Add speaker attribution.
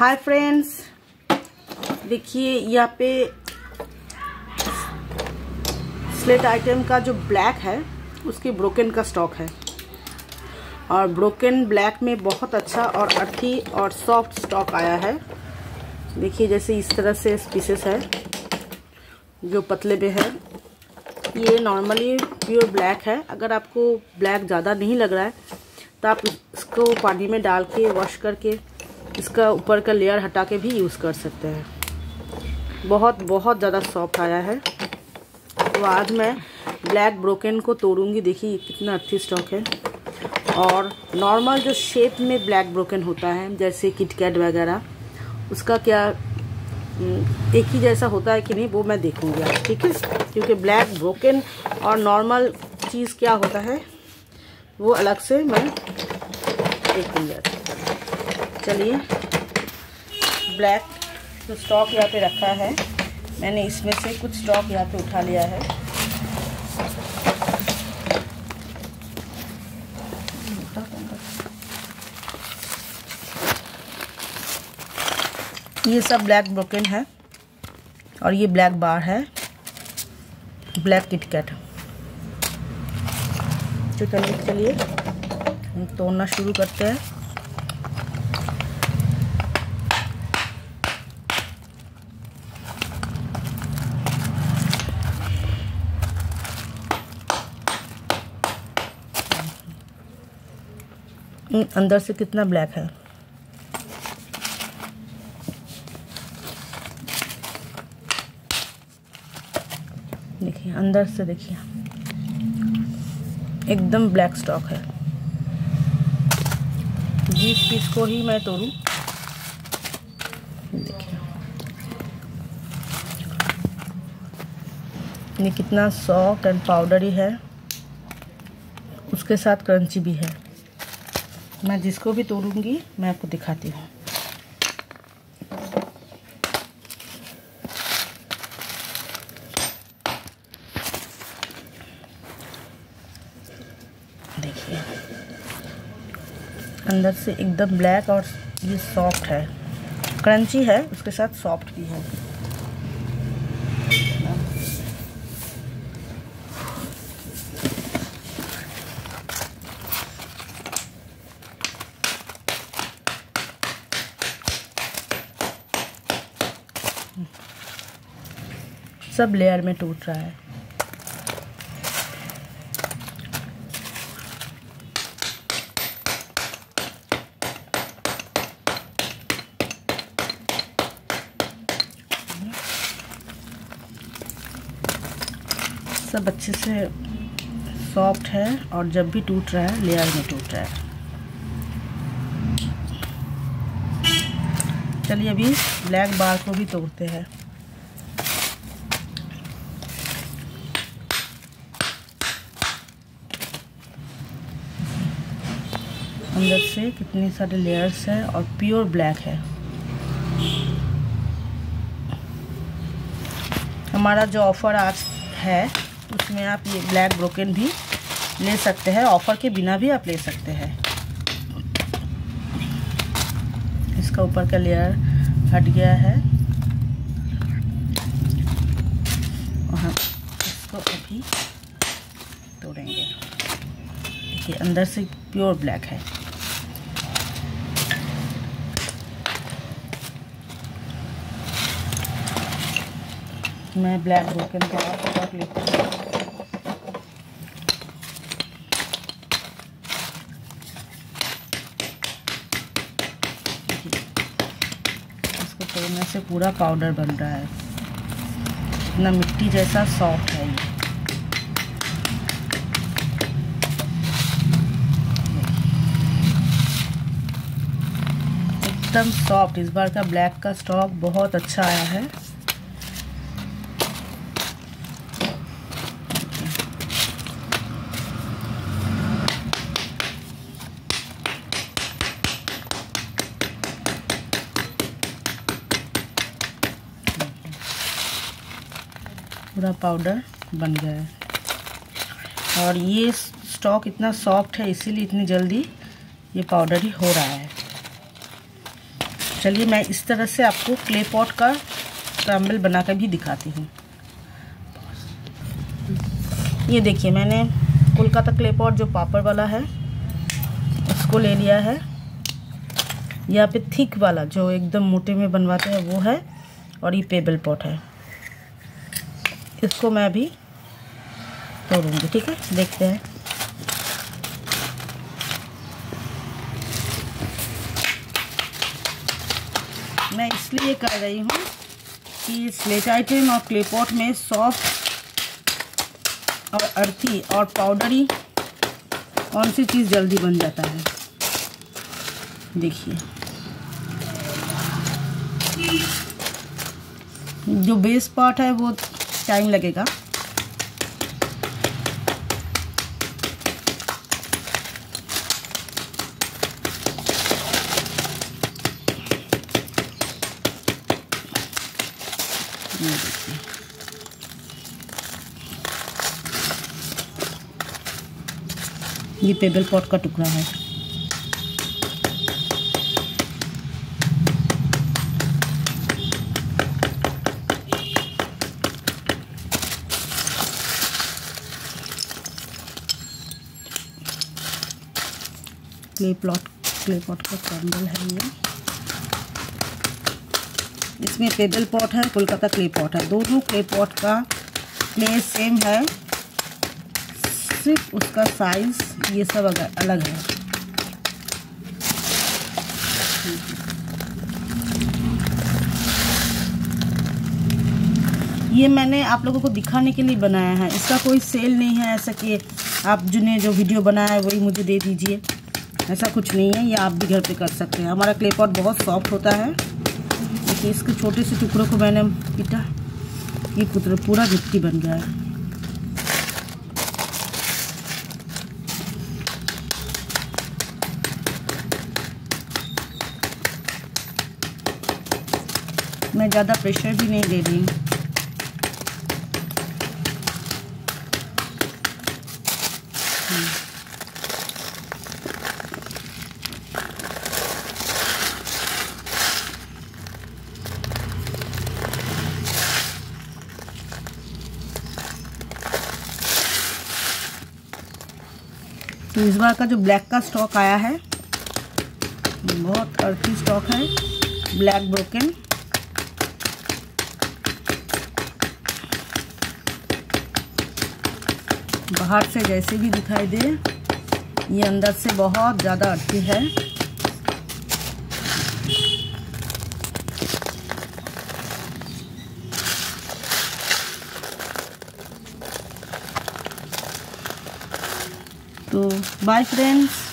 Speaker 1: Hi friends देखिए, यहाँ पे स्लेट आइटम का जो ब्लैक है, उसकी ब्रोकन का स्टॉक है। और ब्रोकन ब्लैक में बहुत अच्छा और अर्थी और सॉफ्ट स्टॉक आया है। देखिए, जैसे इस तरह से पीसेस है, जो पतले में है। ये नॉर्मली प्योर ब्लैक है। अगर आपको ब्लैक ज़्यादा नहीं लग रहा है तो आप इसको पानी में डाल के वॉश करके इसका ऊपर का लेयर हटा के भी यूज़ कर सकते हैं। बहुत बहुत ज़्यादा सॉफ्ट आया है। तो आज मैं ब्लैक ब्रोकन को तोड़ूँगी। देखिए कितना अच्छी स्टॉक है। और नॉर्मल जो शेप में ब्लैक ब्रोकन होता है जैसे किटकैट वगैरह उसका क्या हम्म, एक ही जैसा होता है कि नहीं वो मैं देखूँगी आज ठीक है? क्योंकि ब्लैक ब्रोकन और नॉर्मल चीज़ क्या होता है वो अलग से मैं देखूँगी चलिए। ब्लैक जो स्टॉक यहाँ पे रखा है, मैंने इसमें से कुछ स्टॉक यहाँ पे उठा लिया है। ये सब ब्लैक ब्रोकन है और ये ब्लैक बार है ब्लैक किटकैट तो चलिए चलिए, हम तोड़ना शुरू करते हैं। अंदर से कितना ब्लैक है? देखिए, अंदर से देखिए। एकदम ब्लैक स्टॉक है। जिस पीस को ही मैं तोड़ू, देखिए। कितना सॉफ्ट एंड पाउडरी है। उसके साथ क्रंची भी है। मैं जिसको भी तोड़ूँगी, मैं आपको दिखाती हूँ। देखिए। अंदर से एकदम ब्लैक और ये सॉफ्ट है। क्रंची है, उसके साथ सॉफ्ट भी है। सब लेयर में टूट रहा है। सब अच्छे से सॉफ्ट है और जब भी टूट रहा है लेयर में टूट रहा है। चलिए अभी ब्लैक बार को भी तोड़ते हैं। अंदर से कितने सारे लेयर्स है और प्योर ब्लैक है। हमारा जो ऑफ़र आज है, उसमें आप ये ब्लैक ब्रोकन भी ले सकते हैं। ऑफ़र के बिना भी आप ले सकते हैं। इसका ऊपर का लेयर हट गया है। हम इसको अभी तोड़ेंगे। देखिए, अंदर से प्योर ब्लैक है। मैं ब्लैक ब्रोकन का और लेती हूँ। इसको तोड़ने से पूरा पाउडर बन रहा है। इतना मिट्टी जैसा सॉफ्ट है ये। एकदम सॉफ्ट इस बार का ब्लैक का स्टॉक बहुत अच्छा आया है। पूरा पाउडर बन गया है। और ये स्टॉक इतना सॉफ्ट है, इसीलिए इतनी जल्दी ये पाउडर ही हो रहा है। चलिए मैं इस तरह से आपको क्ले पॉट का क्रम्बल बनाकर भी दिखाती हूँ। ये देखिए, मैंने कोलकाता क्ले पॉट जो पापड़ वाला है, उसको ले लिया है। यहाँ पे थिक वाला जो एकदम मोटे में बनवाते हैं, वो है और ये पेबल पॉट है। इसको मैं अभी तोड़ूँगी, ठीक है? देखते हैं। मैं इसलिए कर रही हूँ कि स्लेट आइटम और क्ले पॉट में सॉफ्ट और अर्थी और पाउडरी कौन सी चीज़ जल्दी बन जाता है? देखिए। जो बेस पार्ट है वो टाइम लगेगा। ये पेबल पॉट का टुकड़ा है। क्ले प्लॉट क्ले पॉट का कैंडल है ये। इसमें पेडल पॉट है, कोलकाता क्ले पॉट है। दोनों क्ले पॉट का क्ले सेम है। सिर्फ़ उसका साइज़ ये सब अलग है। ये मैंने आप लोगों को दिखाने के लिए बनाया है। इसका कोई सेल नहीं है, ऐसा कि आप जिन्हें जो वीडियो बनाया है वही मुझे दे दीजिए। ऐसा कुछ नहीं है, ये आप भी घर पे कर सकते हैं। हमारा क्ले पॉट बहुत सॉफ्ट होता है। देखिए, इसके छोटे से टुकड़ों को मैंने पीटा। ये पुत्र पूरा गिट्टी बन गया है। मैं ज़्यादा प्रेशर भी नहीं दे रही हूँ। तो इस बार का जो ब्लैक का स्टॉक आया है, बहुत अर्थी स्टॉक है, ब्लैक ब्रोकन बाहर से जैसे भी दिखाई दे, ये अंदर से बहुत ज़्यादा अर्थी है। तो बाय फ्रेंड्स